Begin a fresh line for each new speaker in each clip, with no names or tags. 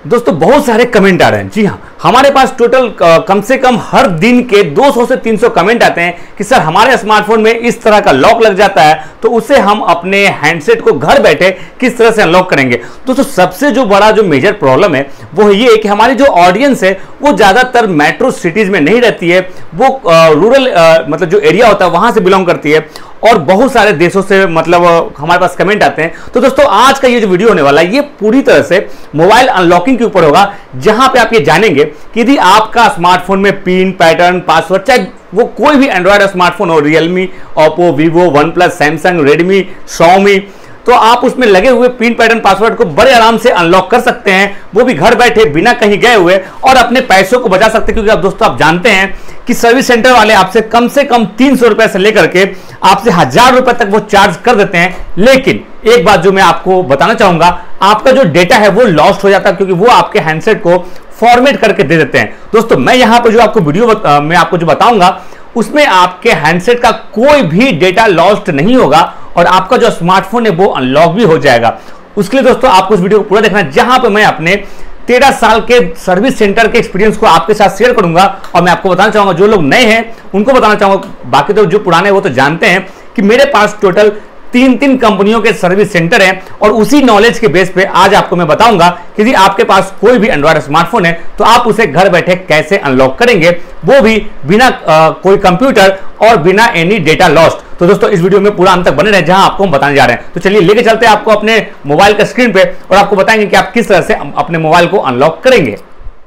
दोस्तों, बहुत सारे कमेंट आ रहे हैं। जी हाँ हमारे पास टोटल कम से कम हर दिन के 200 से 300 कमेंट आते हैं कि, सर, हमारे स्मार्टफ़ोन में इस तरह का लॉक लग जाता है तो उसे हम अपने हैंडसेट को घर बैठे किस तरह से अनलॉक करेंगे? दोस्तों, सबसे जो बड़ा, जो मेजर प्रॉब्लम है, वो ये है कि हमारी जो ऑडियंस है, वो ज़्यादातर मेट्रो सिटीज़ में नहीं रहती है। वो रूरल मतलब जो एरिया होता है, वहाँ से बिलोंग करती है। और बहुत सारे देशों से मतलब हमारे पास कमेंट आते हैं। तो दोस्तों, आज का ये जो वीडियो होने वाला है, ये पूरी तरह से मोबाइल अनलॉकिंग के ऊपर होगा, जहाँ पे आप ये जानेंगे कि यदि आपका स्मार्टफ़ोन में पिन पैटर्न पासवर्ड चाहे वो कोई भी एंड्रॉयड स्मार्टफ़ोन हो Realme Oppo Vivo OnePlus Samsung Redmi Xiaomi तो आप उसमें लगे हुए पिन पैटर्न पासवर्ड को बड़े आराम से अनलॉक कर सकते हैं। वो भी घर बैठे, बिना कहीं गए हुए और अपने पैसों को बचा सकते हैं, क्योंकि आप दोस्तों आप जानते हैं कि सर्विस सेंटर वाले आपसे कम से कम तीन सौ रुपए से लेकर के आपसे हज़ार रुपए तक वो चार्ज कर देते हैं। लेकिन एक बात जो मैं आपको बताना चाहूँगा, आपका जो डेटा है वो लॉस्ट हो जाता है क्योंकि वो आपके हैंडसेट को फॉर्मेट करके दे देते हैं। दोस्तों, मैं यहाँ पर जो आपको वीडियो मैं आपको जो बताऊँगा, उसमें आपके हैंडसेट का कोई भी डेटा लॉस्ट नहीं होगा और आपका जो स्मार्टफ़ोन है वो अनलॉक भी हो जाएगा। उसके लिए दोस्तों, आपको इस वीडियो को पूरा देखना जहाँ पर मैं अपने तेरह साल के सर्विस सेंटर के एक्सपीरियंस को आपके साथ शेयर करूँगा और मैं आपको बताना चाहूँगा जो लोग नए हैं उनको बताना चाहूँगा बाकी तो जो पुराने वो तो जानते हैं कि मेरे पास टोटल तीन तीन कंपनियों के सर्विस सेंटर हैं और उसी नॉलेज के बेस पे आज आपको मैं बताऊँगा कि यदि आपके पास कोई भी एंड्रॉयड स्मार्टफ़ोन है तो आप उसे घर बैठे कैसे अनलॉक करेंगे? वो भी बिना आ, कोई कंप्यूटर और बिना एनी डेटा लॉस्ट तो दोस्तों, इस वीडियो में पूरा अंत तक बने रहे, जहाँ आपको हम बताने जा रहे हैं। तो चलिए, लेके चलते हैं आपको अपने मोबाइल का स्क्रीन पे और आपको बताएँगे कि आप किस तरह से अपने मोबाइल को अनलॉक करेंगे।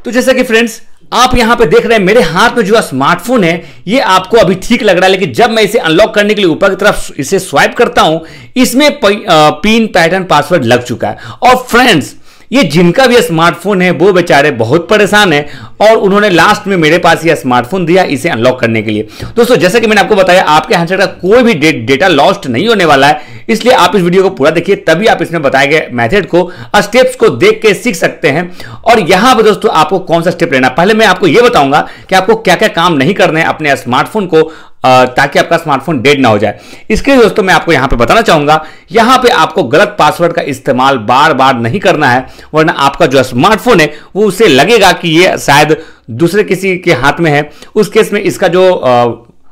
तो जैसे कि फ्रेंड्स आप यहाँ पे देख रहे हैं, मेरे हाथ में जो स्मार्टफ़ोन है, ये आपको अभी ठीक लग रहा है, लेकिन जब मैं इसे अनलॉक करने के लिए ऊपर की तरफ़ इसे स्वाइप करता हूँ, इसमें पिन पैटर्न पासवर्ड लग चुका है। और फ्रेंड्स ये जिनका भी स्मार्टफ़ोन है, वो बेचारे बहुत परेशान है और उन्होंने लास्ट में मेरे पास ये स्मार्टफ़ोन दिया इसे अनलॉक करने के लिए। दोस्तों, जैसे कि मैंने आपको बताया, आपके हैंडसेट का कोई भी डेटा लॉस्ट नहीं होने वाला है इसलिए आप इस वीडियो को पूरा देखिए, तभी आप इसमें बताए गए मेथड को स्टेप्स को देख के सीख सकते हैं। और यहाँ पर दोस्तों आपको कौन सा स्टेप लेना पहले मैं आपको यह बताऊँगा कि आपको क्या क्या काम नहीं करने हैं अपने स्मार्टफ़ोन को ताकि आपका स्मार्टफ़ोन डेड ना हो जाए। इसके लिए दोस्तों मैं आपको यहाँ पे बताना चाहूँगा, यहाँ पे आपको गलत पासवर्ड का इस्तेमाल बार बार नहीं करना है, वरना आपका जो स्मार्टफ़ोन है, वो उसे लगेगा कि ये शायद दूसरे किसी के हाथ में है। उस केस में इसका जो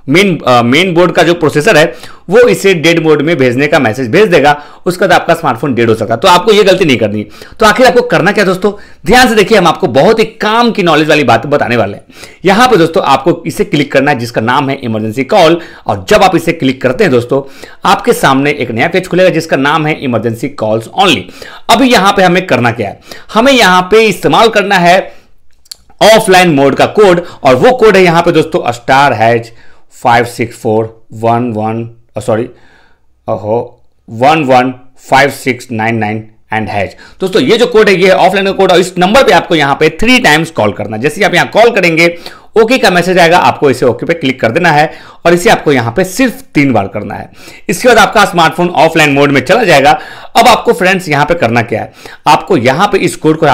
मेन मेन बोर्ड का जो प्रोसेसर है, वो इसे डेड मोड में भेजने का मैसेज भेज देगा। उसके बाद आपका स्मार्टफ़ोन डेड हो सकता है। तो आपको ये गलती नहीं करनी। तो आखिर आपको करना क्या दोस्तों? ध्यान से देखिए, हम आपको बहुत ही काम की नॉलेज वाली बात बताने वाले हैं। यहाँ पर दोस्तों, आपको इसे क्लिक करना है, जिसका नाम है इमरजेंसी कॉल और जब आप इसे क्लिक करते हैं दोस्तों, आपके सामने एक नया पेज खुलेगा, जिसका नाम है इमरजेंसी कॉल्स ऑनली अभी यहाँ पर हमें करना क्या है? हमें यहाँ पर इस्तेमाल करना है ऑफलाइन मोड का कोड और वो कोड है यहाँ पे दोस्तों star hash five six four one one sorry हो one one five six nine nine and hash दोस्तों, ये जो कोड है, ये ऑफलाइन का कोड और इस नंबर पे आपको यहाँ पे थ्री टाइम्स कॉल करना जैसे आप यहाँ कॉल करेंगे ओके का मैसेज आएगा, आपको इसे ओके पे क्लिक कर देना है और इसे आपको यहाँ पे सिर्फ़ तीन बार करना है। इसके बाद आपका स्मार्टफ़ोन ऑफलाइन मोड में चला जाएगा। अब आपको फ्रेंड्स यहाँ पे करना क्या है? आपको यहाँ पे इस कोड को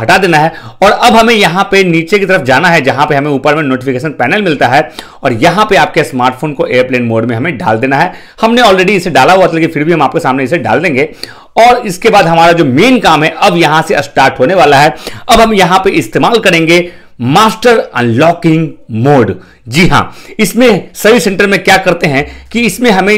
हटा देना है और अब हमें यहाँ पे नीचे की तरफ़ जाना है, जहाँ पे हमें ऊपर में नोटिफिकेशन पैनल मिलता है और यहाँ पे आपके स्मार्टफ़ोन को एयरप्लेन मोड में हमें डाल देना है। हमने ऑलरेडी इसे डाला हुआ था, लेकिन फिर भी हम आपके सामने इसे डाल देंगे। और इसके बाद हमारा जो मेन काम है, अब यहाँ से स्टार्ट होने वाला है। अब हम यहाँ पे इस्तेमाल करेंगे मास्टर अनलॉकिंग मोड। जी हाँ, इसमें सर्विस सेंटर में क्या करते हैं कि इसमें हमें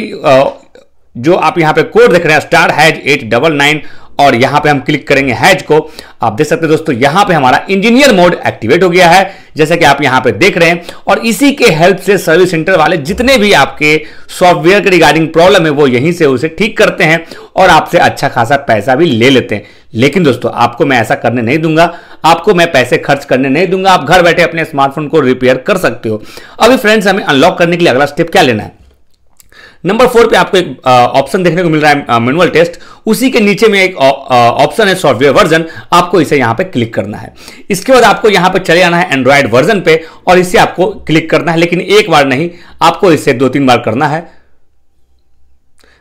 जो आप यहाँ पे कोड देख रहे हैं, star hash eight double nine, और यहाँ पे हम क्लिक करेंगे हैज़ को। आप देख सकते हैं दोस्तों, यहाँ पे हमारा इंजीनियर मोड एक्टिवेट हो गया है, जैसे कि आप यहाँ पे देख रहे हैं। और इसी के हेल्प से सर्विस सेंटर वाले जितने भी आपके सॉफ्टवेयर के रिगार्डिंग प्रॉब्लम है, वो यहीं से उसे ठीक करते हैं और आपसे अच्छा खासा पैसा भी ले लेते हैं। लेकिन दोस्तों, आपको मैं ऐसा करने नहीं दूँगा। आपको मैं पैसे खर्च करने नहीं दूँगा, आप घर बैठे अपने स्मार्टफ़ोन को रिपेयर कर सकते हो। अभी फ्रेंड्स हमें अनलॉक करने के लिए अगला स्टेप क्या लेना है? नंबर फोर पे आपको एक ऑप्शन देखने को मिल रहा है मैनुअल टेस्ट उसी के नीचे में एक ऑप्शन है सॉफ्टवेयर वर्जन आपको इसे यहाँ पे क्लिक करना है। इसके बाद आपको यहाँ पे चले आना है एंड्रॉयड वर्जन पे, और इसे आपको क्लिक करना है। लेकिन एक बार नहीं, आपको इसे दो तीन बार करना है।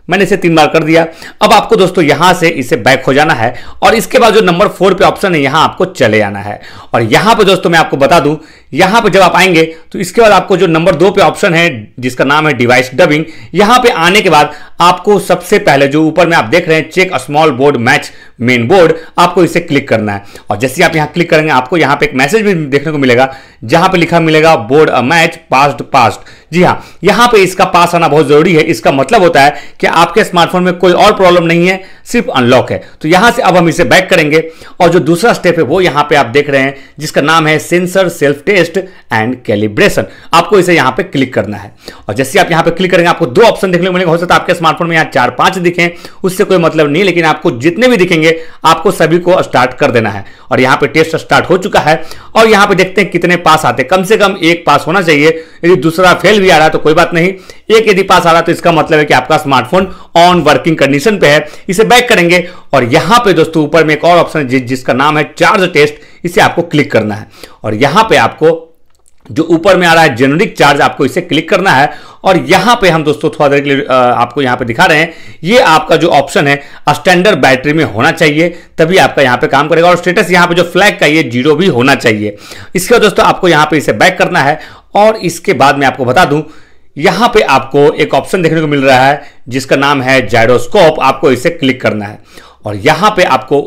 मैंने इसे तीन बार कर दिया। अब आपको दोस्तों यहाँ से इसे बैक हो जाना है और इसके बाद जो नंबर फोर पे ऑप्शन है, यहाँ आपको चले आना है। और यहाँ पर दोस्तों मैं आपको बता दूँ, यहाँ पर जब आप आएँगे तो इसके बाद आपको जो नंबर दो पे ऑप्शन है, जिसका नाम है डिवाइस डबिंग यहाँ पे आने के बाद आपको सबसे पहले जो ऊपर में आप देख रहे हैं check small board match main board आपको इसे क्लिक करना है। और जैसे आप यहाँ क्लिक करेंगे, आपको यहाँ पे एक मैसेज भी देखने को मिलेगा, जहाँ पे लिखा मिलेगा बोर्ड मैच पास्ड पास्ट जी हाँ यहाँ पे इसका पास आना बहुत ज़रूरी है। इसका मतलब होता है कि आपके स्मार्टफ़ोन में कोई और प्रॉब्लम नहीं है, सिर्फ़ अनलॉक है। तो यहाँ से अब हम इसे बैक करेंगे। और जो दूसरा स्टेप है, वो यहाँ पे आप देख रहे हैं, जिसका नाम है sensor self test and calibration आपको इसे यहाँ पे क्लिक करना है। और जैसे आप यहाँ पे क्लिक करेंगे, आपको दो ऑप्शन देखने को मिलेगा। हो सकता है आपके स्मार्टफ़ोन में यहाँ चार पाँच दिखें, उससे कोई मतलब नहीं, लेकिन आपको जितने भी दिखेंगे, आपको सभी को स्टार्ट कर देना है। और यहाँ पे टेस्ट स्टार्ट हो चुका है। और यहाँ पे देखते हैं कितने पास आते कम से कम एक पास होना चाहिए। यदि दूसरा फेल भी आ रहा है तो कोई बात नहीं। एक यदि पास आ रहा है तो इसका मतलब है कि आपका स्मार्टफ़ोन ऑन वर्किंग कंडीशन पे है। इसे बैक करेंगे। और यहाँ पे दोस्तों, ऊपर में एक और ऑप्शन है जिसका नाम है चार्ज टेस्ट इसे आपको क्लिक करना है। और यहाँ पे आपको जो ऊपर में आ रहा है जेनरिक चार्ज आपको इसे क्लिक करना है। और यहाँ पे हम दोस्तों थोड़ा देर के लिए आपको यहाँ पे दिखा रहे हैं। ये आपका जो ऑप्शन है स्टैंडर्ड बैटरी में होना चाहिए, तभी आपका यहाँ पे काम करेगा। और स्टेटस यहाँ पे जो फ्लैग का ये ज़ीरो भी होना चाहिए। इसके बाद दोस्तों आपको यहाँ पे इसे बैक करना है। और इसके बाद मैं आपको बता दूँ, यहाँ पे आपको एक ऑप्शन देखने को मिल रहा है, जिसका नाम है जायरोस्कोप आपको इसे क्लिक करना है। और यहाँ पे आपको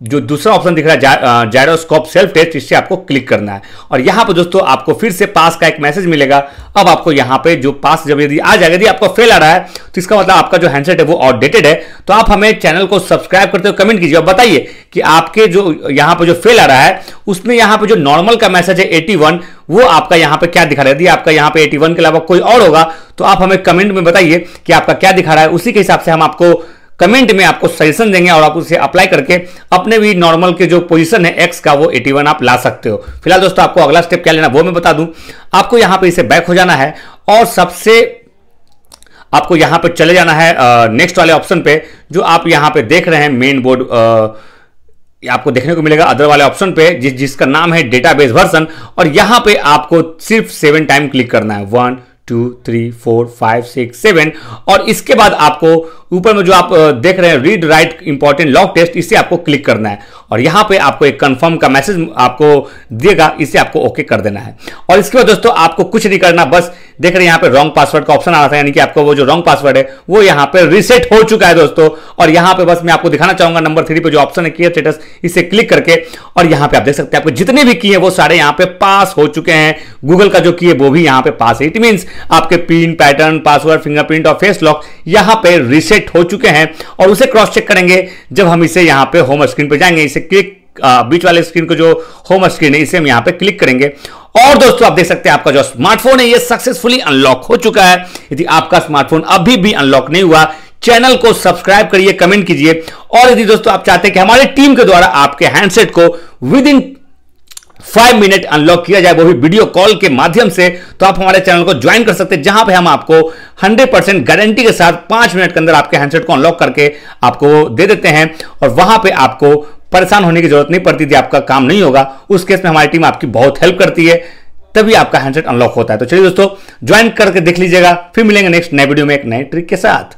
जो दूसरा ऑप्शन दिख रहा है जायरोस्कोप सेल्फ टेस्ट इससे आपको क्लिक करना है। और यहाँ पर दोस्तों, आपको फिर से पास का एक मैसेज मिलेगा। अब आपको यहाँ पे जो पास जब यदि आ जाएगा यदि आपको फेल आ रहा है तो इसका मतलब आपका जो हैंडसेट है, वो आउटडेटेड है। तो आप हमें चैनल को सब्सक्राइब करते हो कमेंट कीजिए और बताइए कि आपके जो यहाँ पर जो फेल आ रहा है, उसमें यहाँ पर जो नॉर्मल का मैसेज है एटी वो आपका यहाँ पर क्या दिखा रहा है? यदि आपका यहाँ पर एटी के अलावा कोई और होगा तो आप हमें कमेंट में बताइए कि आपका क्या दिखा रहा है। उसी के हिसाब से हम आपको कमेंट में आपको सजेशन देंगे और आप उसे अप्लाई करके अपने भी नॉर्मल के जो पोजीशन है एक्स का वो 81 आप ला सकते हो। फ़िलहाल दोस्तों, आपको अगला स्टेप क्या लेना वो मैं बता दूँ। आपको यहाँ पे इसे बैक हो जाना है और सबसे आपको यहाँ पे चले जाना है नेक्स्ट वाले ऑप्शन पे, जो आप यहाँ पे देख रहे हैं मेन बोर्ड आपको देखने को मिलेगा अदर वाले ऑप्शन पे, जिस, जिसका नाम है डेटाबेस वर्जन और यहाँ पे आपको सिर्फ़ सेवन टाइम क्लिक करना है। One two three four five six seven और इसके बाद आपको ऊपर में जो आप देख रहे हैं read write important lock test इसे आपको क्लिक करना है। और यहाँ पे आपको एक कंफर्म का मैसेज आपको देगा इसे आपको ओके कर देना है। और इसके बाद दोस्तों, आपको कुछ नहीं करना, बस देख रहे हैं यहाँ पे रॉन्ग पासवर्ड का ऑप्शन आ रहा था, यानी कि आपको वो जो रॉन्ग पासवर्ड है, वो यहाँ पे रिसेट हो चुका है दोस्तों। और यहाँ पे बस मैं आपको दिखाना चाहूँगा नंबर थ्री पे जो ऑप्शन है क्लियर स्टेटस इसे क्लिक करके, और यहाँ पे आप देख सकते हैं, आपको जितने भी की है, वो सारे यहाँ पे पास हो चुके हैं। गूगल का जो की है वो भी यहाँ पे पास है। इट मीन आपके पिन पैटर्न पासवर्ड फिंगरप्रिंट और फेस लॉक यहाँ पे रिसेट हो चुके हैं। और उसे क्रॉस चेक करेंगे, जब हम इसे यहाँ पे होम स्क्रीन पे जाएँगे इसे क्लिक बीच वाले स्क्रीन को जो होम स्क्रीन है, इसे हम यहाँ पे क्लिक करेंगे। और दोस्तों, आप देख सकते हैं आपका जो स्मार्टफ़ोन है, ये सक्सेसफुली अनलॉक हो चुका है। यदि आपका स्मार्टफ़ोन अभी भी अनलॉक नहीं हुआ चैनल को सब्सक्राइब करिए कमेंट कीजिए। और यदि दोस्तों, आप चाहते हैं कि हमारी टीम के द्वारा आपके हैंडसेट को within five minute unlock किया जाए, वो भी वीडियो कॉल के माध्यम से तो आप हमारे चैनल को ज्वाइन कर सकते हैं, जहाँ पे हम आपको 100 परसेंट गारंटी के साथ पाँच मिनट के अंदर आपके हैंडसेट को अनलॉक करके आपको दे देते हैं। और वहाँ पे आपको परेशान होने की ज़रूरत नहीं पड़ती थी आपका काम नहीं होगा। उस केस में हमारी टीम आपकी बहुत हेल्प करती है, तभी आपका हैंडसेट अनलॉक होता है। तो चलिए दोस्तों ज्वाइन करके देख लीजिएगा, फिर मिलेंगे नेक्स्ट नए वीडियो में एक नए ट्रिक के साथ।